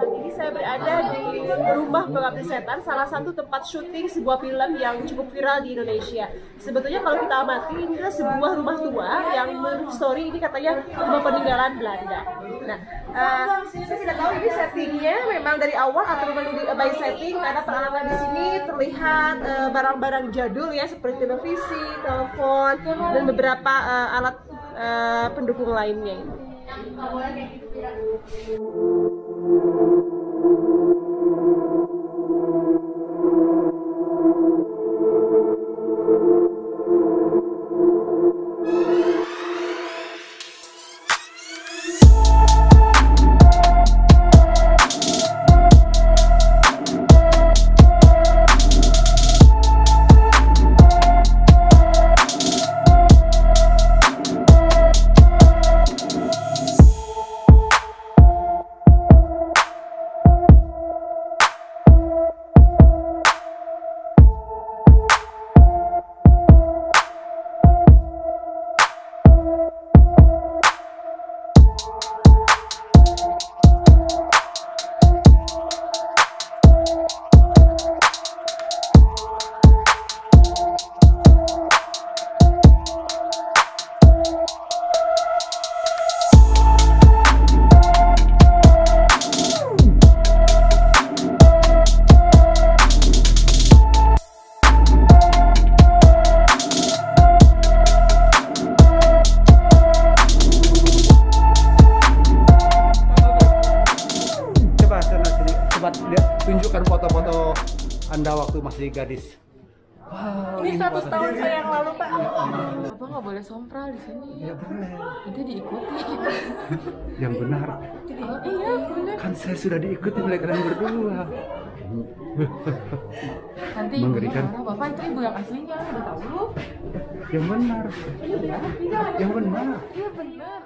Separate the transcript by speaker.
Speaker 1: Saat ini saya berada di rumah pengabdi setan, salah satu tempat syuting sebuah film yang cukup viral di Indonesia. Sebetulnya kalau kita amati, ini adalah sebuah rumah tua yang menurut story ini katanya rumah peninggalan Belanda. Nah, eh, saya tidak tahu ini settingnya memang dari awal atau memang di, by setting karena peralatan di sini terlihat eh, barang-barang jadul ya seperti televisi, telepon, dan beberapa eh, alat eh, pendukung lainnya.
Speaker 2: Coba tunjukkan foto-foto Anda waktu masih gadis.
Speaker 1: Ini 100 tahun saya yang lalu, Pak.
Speaker 3: Bapak nggak boleh sompral di sini.
Speaker 2: Ya boleh.
Speaker 3: Nanti diikuti.
Speaker 2: Yang benar.
Speaker 3: iya, benar.
Speaker 2: Kan saya sudah diikuti oleh kalian berdua.
Speaker 3: Nanti
Speaker 2: Mengerikan.
Speaker 3: mana? Bapak itu ibu yang aslinya, udah tahu lu.
Speaker 2: Yang benar.
Speaker 3: Iya,
Speaker 2: Yang benar.
Speaker 3: iya benar.